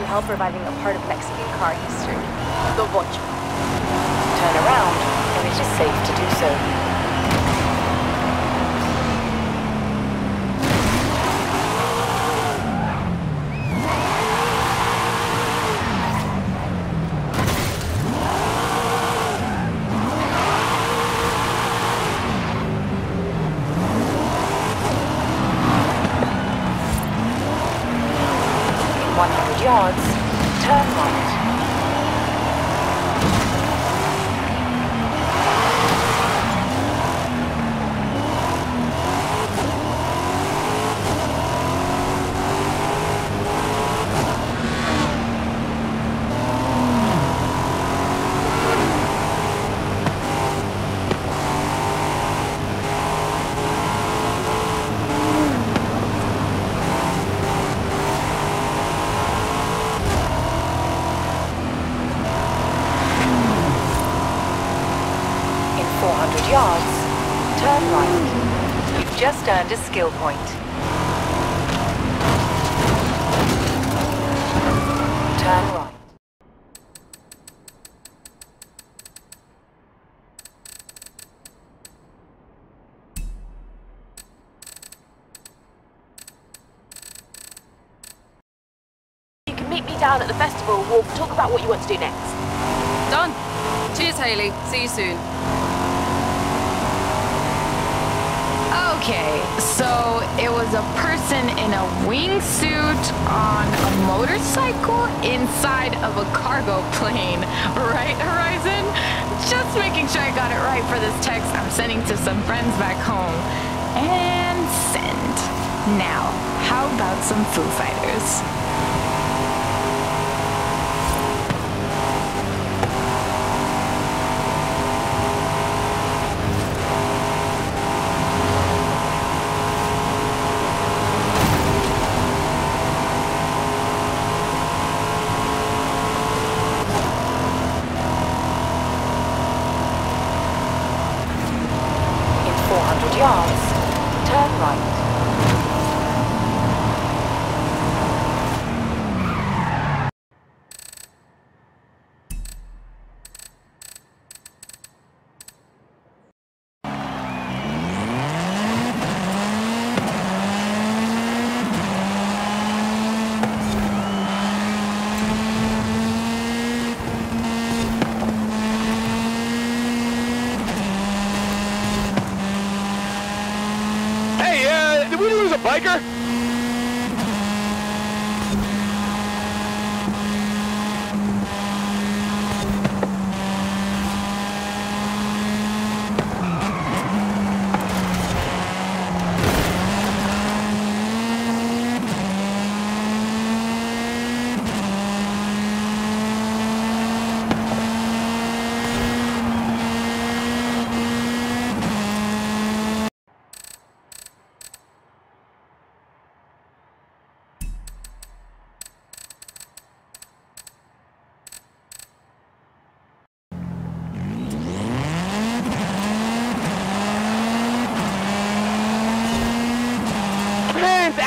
you help reviving a part of Mexican car history. The Watch. Turn around when it is safe to do so. In 100 turn right. In 400 yards, turn right. You've just earned a skill point. Turn right. You can meet me down at the festival. We'll talk about what you want to do next. Done. Cheers, Haley. See you soon. Okay, so it was a person in a wingsuit on a motorcycle inside of a cargo plane, right, Horizon? Just making sure I got it right for this text I'm sending to some friends back home. And send. Now, how about some Foo Fighters? In 400 yards, turn right. Hey, uh, did we lose a biker?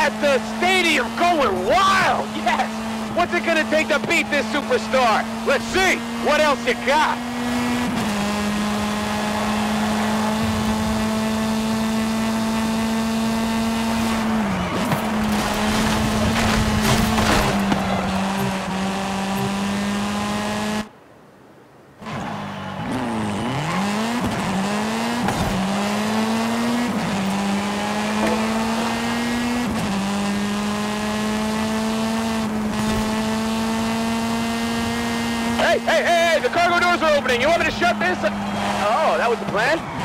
At the stadium going wild! Yes! What's it gonna take to beat this superstar? Let's see! What else you got? Hey, hey, hey! The cargo doors are opening! You want me to shut this? Oh, that was the plan?